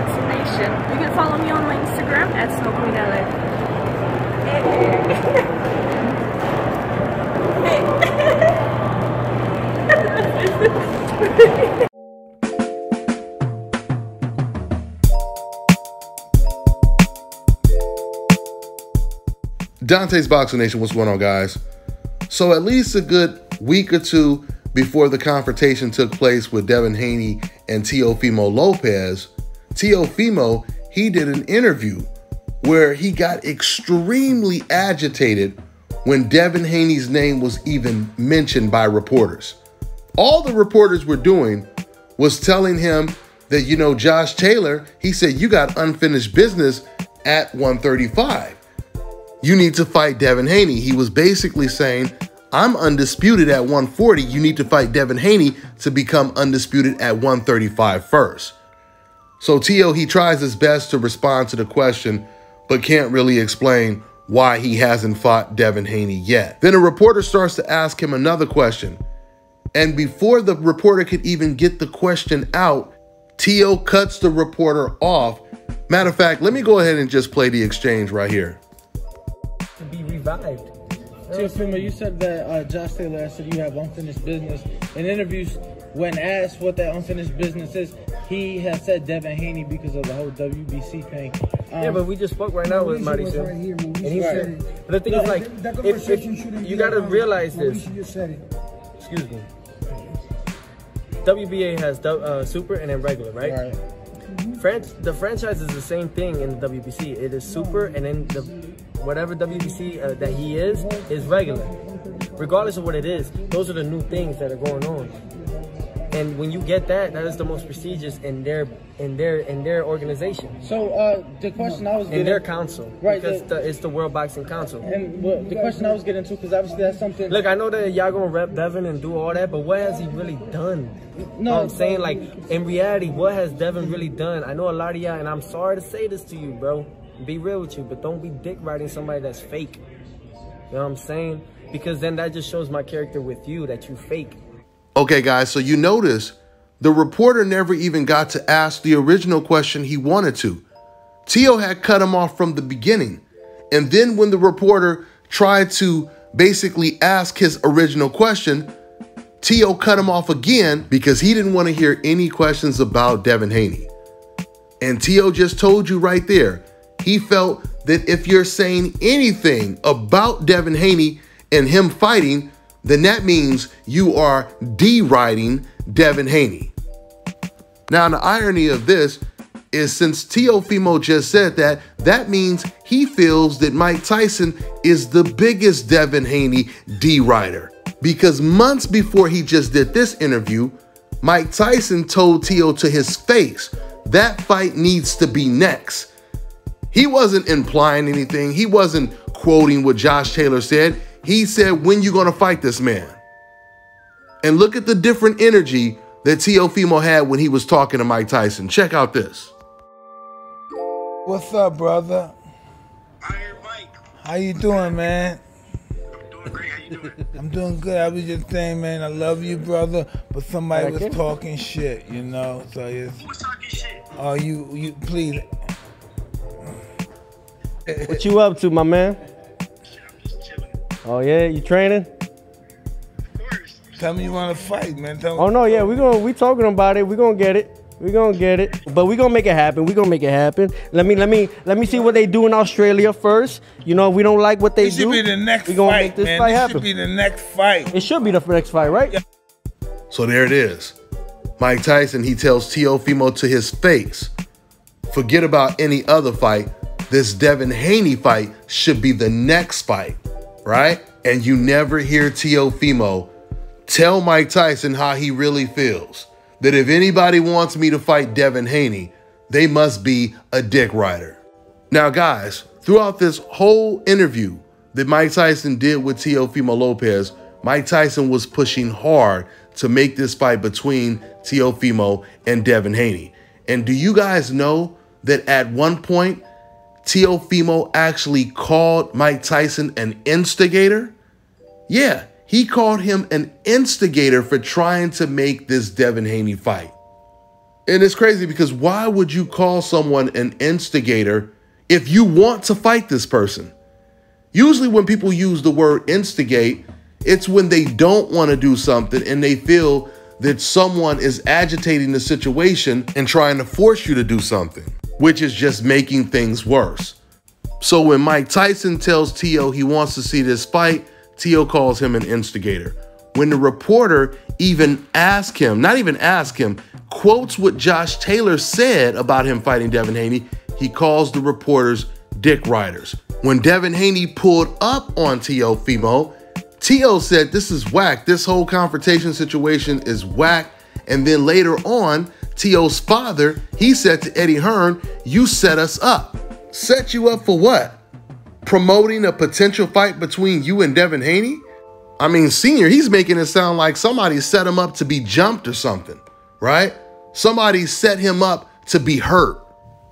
Boxing Nation. You can follow me on my Instagram at SnowQueenLA. Dontae's Boxing Nation, what's going on, guys? So, at least a good week or two before the confrontation took place with Devin Haney and Teofimo Lopez, Teofimo, he did an interview where he got extremely agitated when Devin Haney's name was even mentioned by reporters. All the reporters were doing was telling him that, you know, Josh Taylor, he said, you got unfinished business at 135 you need to fight Devin Haney. He was basically saying, I'm undisputed at 140. You need to fight Devin Haney to become undisputed at 135 first. So Tio, he tries his best to respond to the question, but can't really explain why he hasn't fought Devin Haney yet. Then a reporter starts to ask him another question. And before the reporter could even get the question out, Tio cuts the reporter off. Matter of fact, let me go ahead and just play the exchange right here to be revived. Teofimo, you said that uh, Josh Taylor said you have unfinished business. In interviews, when asked what that unfinished business is, he has said Devin Haney because of the whole WBC thing. Um, yeah, but we just spoke right now with Marty right and he said, but the thing no, is like, that, that if, if you got to realize this. Excuse me. WBA has uh, super and then regular, right? right. Fran- the franchise is the same thing in the WBC. It is super and then the whatever WBC uh, that he is, is regular. Regardless of what it is, those are the new things that are going on. And when you get that, that is the most prestigious in their in their in their organization. So uh, the question I was getting, in their council, right? Because the, the, it's the World Boxing Council. And well, the question I was getting to, because obviously that's something. Look, I know that y'all gonna rep Devin and do all that, but what has he really done? No, I'm saying like in reality, what has Devin really done? I know a lot of y'all, and I'm sorry to say this to you, bro be real with you, but don't be dick riding somebody that's fake. You know what I'm saying? Because then that just shows my character with you that you fake. Okay, guys, so you notice the reporter never even got to ask the original question he wanted to. Tio had cut him off from the beginning. And then when the reporter tried to basically ask his original question, Tio cut him off again because he didn't want to hear any questions about Devin Haney. And Tio just told you right there he felt that if you're saying anything about Devin Haney and him fighting, then that means you are deriding Devin Haney. Now, the irony of this is since Teofimo just said that, that means he feels that Mike Tyson is the biggest Devin Haney derider. Because months before he just did this interview, Mike Tyson told Tio to his face, that fight needs to be next. He wasn't implying anything. He wasn't quoting what Josh Taylor said. He said, when you gonna fight this man? And look at the different energy that Teofimo had when he was talking to Mike Tyson. Check out this. What's up, brother? Iron Mike. How you doing, man? I'm doing great. How you doing? I'm doing good. I was just saying, man, I love you, brother. But somebody was talking shit, you know. So it's. Who was talking shit? Oh, you, you, please what you up to, my man? Oh yeah, you training? Tell me you want to fight, man. oh no, yeah, we gonna we talking about it. We gonna get it. We gonna get it, but we gonna make it happen. We gonna make it happen. Let me let me let me see what they do in Australia first. You know, if we don't like what they this do, should be the next we gonna fight, make this man. fight this happen. Should be the next fight. It should be the next fight, right? So there it is. Mike Tyson he tells Teofimo to his face, forget about any other fight this Devin Haney fight should be the next fight, right? And you never hear Teofimo tell Mike Tyson how he really feels. That if anybody wants me to fight Devin Haney, they must be a dick rider. Now, guys, throughout this whole interview that Mike Tyson did with Teofimo Lopez, Mike Tyson was pushing hard to make this fight between Teofimo and Devin Haney. And do you guys know that at one point, Teofimo actually called Mike Tyson an instigator? Yeah, he called him an instigator for trying to make this Devin Haney fight. And it's crazy because why would you call someone an instigator if you want to fight this person? Usually, when people use the word instigate, it's when they don't want to do something and they feel that someone is agitating the situation and trying to force you to do something, which is just making things worse. So when Mike Tyson tells T.O. he wants to see this fight, T.O. calls him an instigator. When the reporter even asks him, not even ask him, quotes what Josh Taylor said about him fighting Devin Haney, he calls the reporters dick riders. When Devin Haney pulled up on Teofimo, T.O. said, This is whack. This whole confrontation situation is whack. And then later on, T.O.'s father, he said to Eddie Hearn, You set us up. Set you up for what? Promoting a potential fight between you and Devin Haney? I mean, Senior, he's making it sound like somebody set him up to be jumped or something, right? Somebody set him up to be hurt.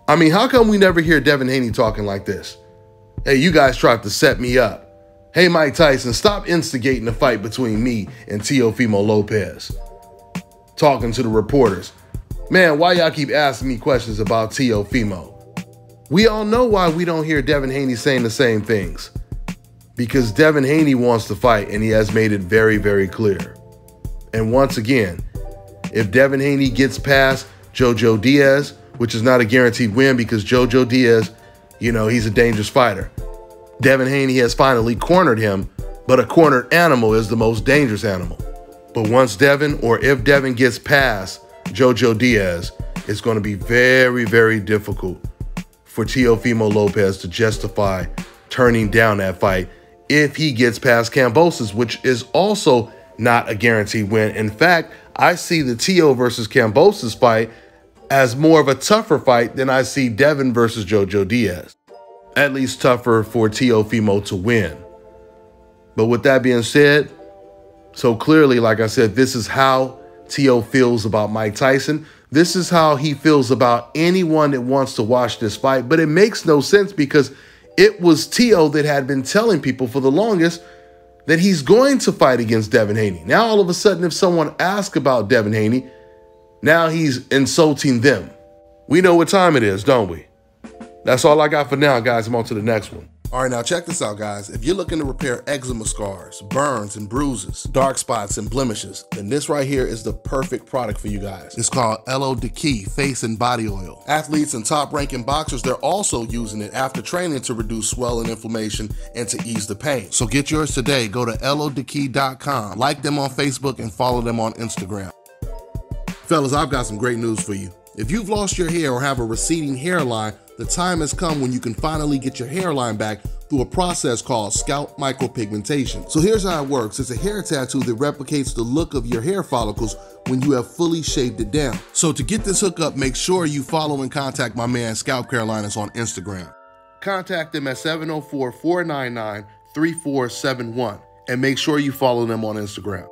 I mean, how come we never hear Devin Haney talking like this? Hey, you guys tried to set me up. Hey, Mike Tyson, stop instigating the fight between me and Teofimo Lopez. Talking to the reporters. Man, why y'all keep asking me questions about Teofimo? We all know why we don't hear Devin Haney saying the same things. Because Devin Haney wants to fight and he has made it very, very clear. And once again, if Devin Haney gets past Jojo Diaz, which is not a guaranteed win because Jojo Diaz, you know, he's a dangerous fighter. Devin Haney has finally cornered him, but a cornered animal is the most dangerous animal. But once Devin, or if Devin gets past Jojo Diaz, it's going to be very, very difficult for Teofimo Lopez to justify turning down that fight if he gets past Kambosos, which is also not a guaranteed win. In fact, I see the Tio versus Kambosos fight as more of a tougher fight than I see Devin versus Jojo Diaz at least tougher for Teofimo to win. But with that being said, so clearly, like I said, this is how Tio feels about Mike Tyson. This is how he feels about anyone that wants to watch this fight. But it makes no sense because it was Tio that had been telling people for the longest that he's going to fight against Devin Haney. Now, all of a sudden, if someone asks about Devin Haney, now he's insulting them. We know what time it is, don't we? That's all I got for now, guys. I'm on to the next one. All right, now check this out, guys. If you're looking to repair eczema scars, burns and bruises, dark spots and blemishes, then this right here is the perfect product for you guys. It's called Elo Key Face and Body Oil. Athletes and top-ranking boxers, they're also using it after training to reduce swelling, and inflammation, and to ease the pain. So get yours today. Go to aloedeeki.com, like them on Facebook, and follow them on Instagram. Fellas, I've got some great news for you. If you've lost your hair or have a receding hairline, the time has come when you can finally get your hairline back through a process called scalp micropigmentation. So here's how it works. It's a hair tattoo that replicates the look of your hair follicles when you have fully shaved it down. So to get this hookup, make sure you follow and contact my man Scalp Carolinas on Instagram. Contact them at 704-499-3471 and make sure you follow them on Instagram.